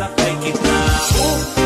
isasakay kita Parang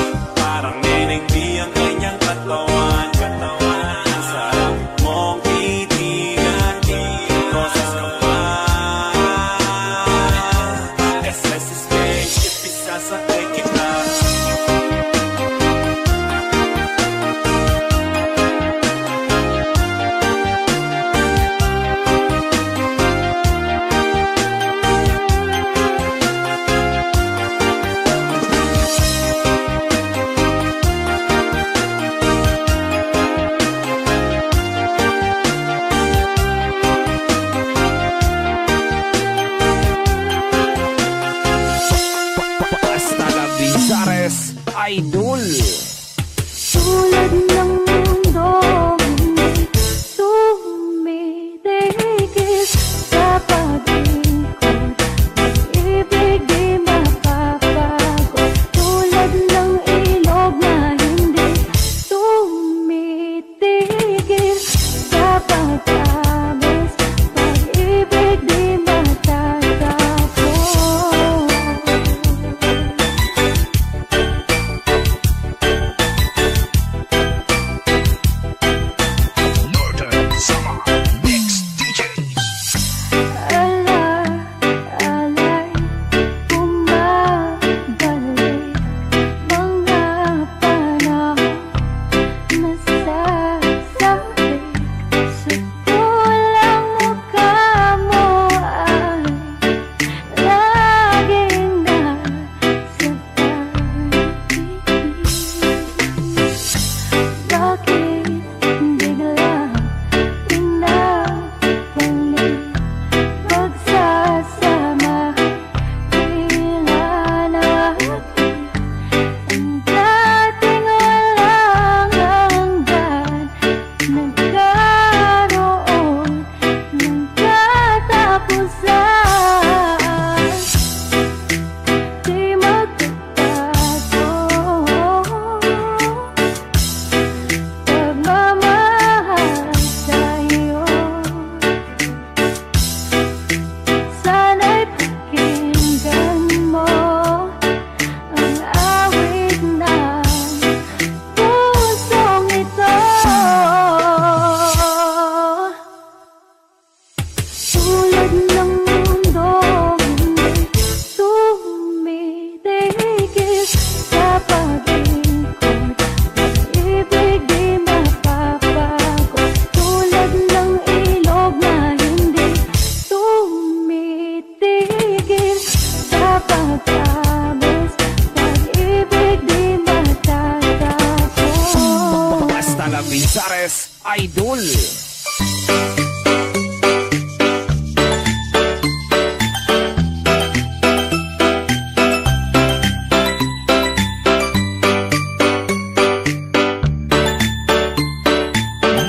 Idol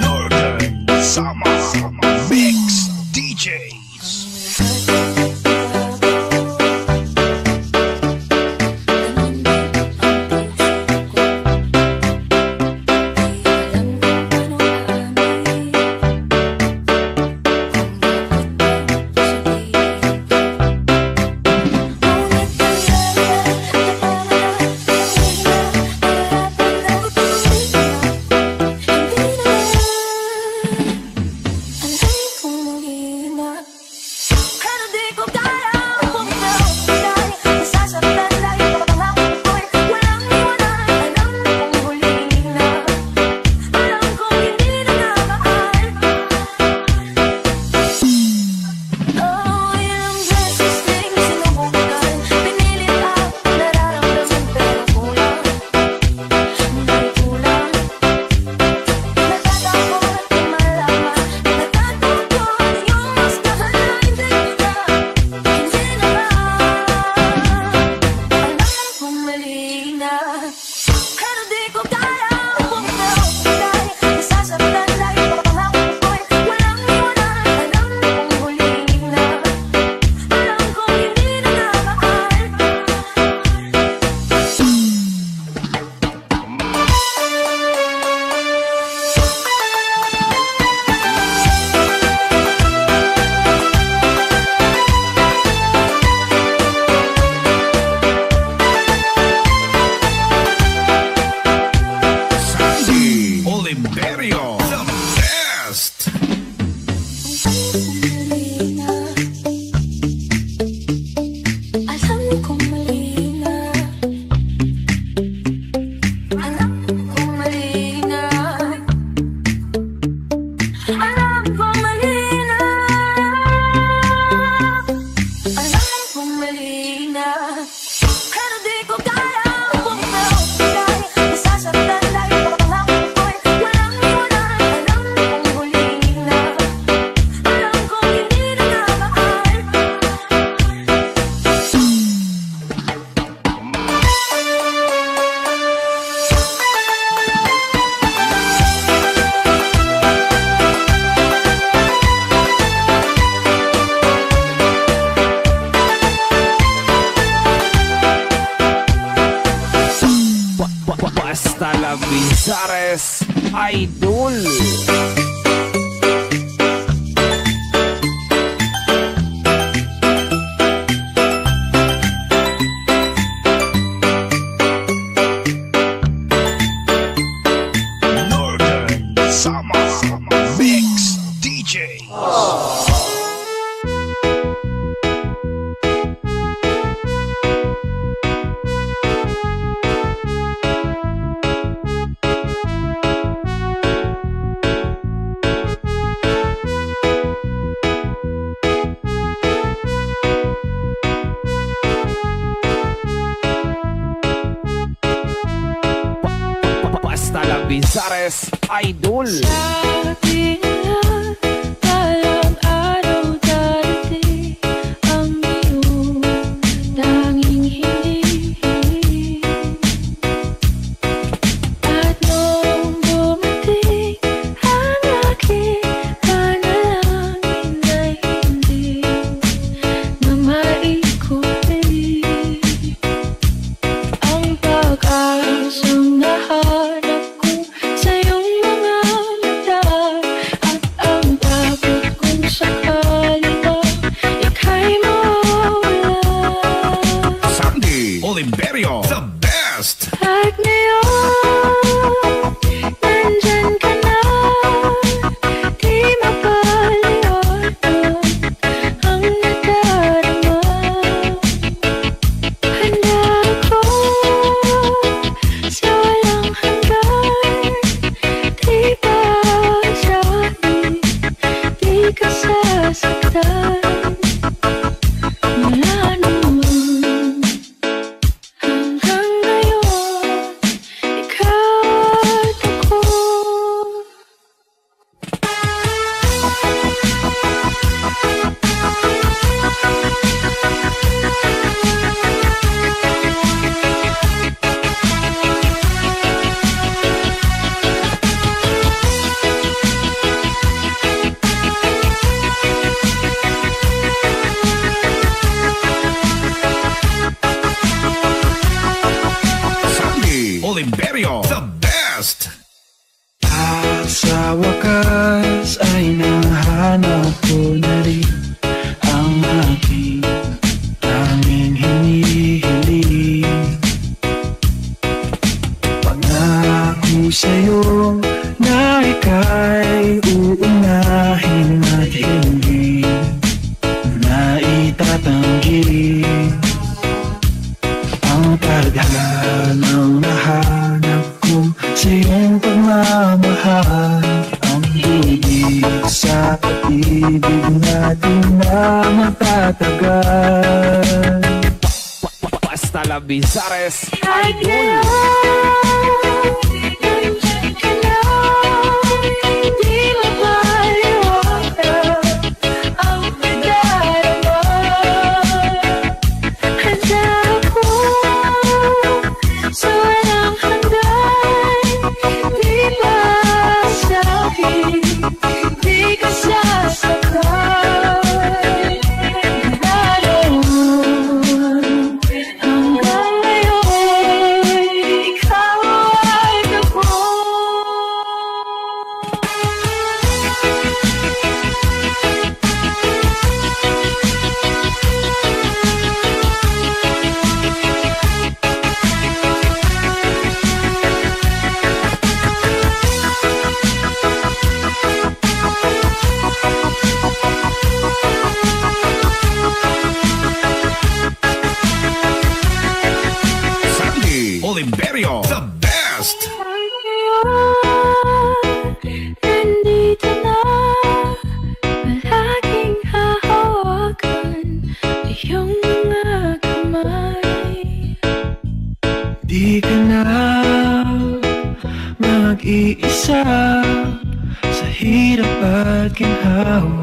Northern Summer Mix DJs. Bizarres Idol. Northern Summer Mix DJs. Oh. Bizarres Idol. es Sa hirap at ginhawa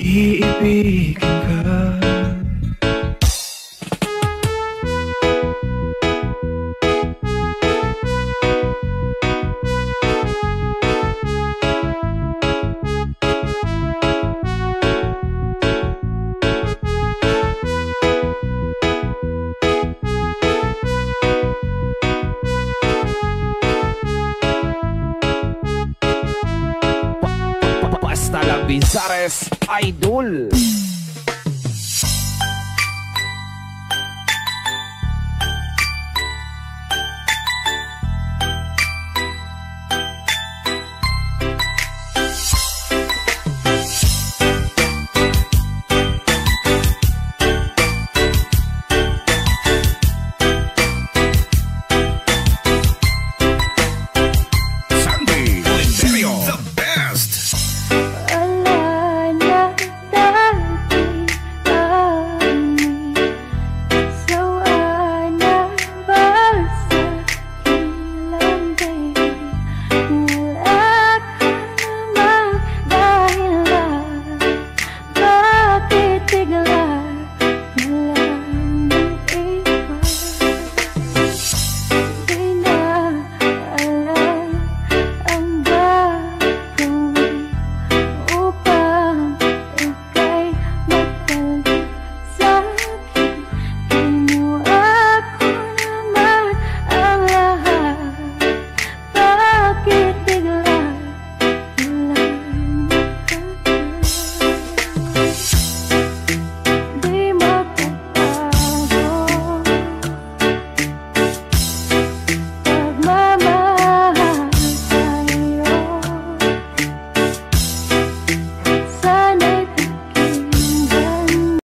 Iibigan ka. Bizares Idol.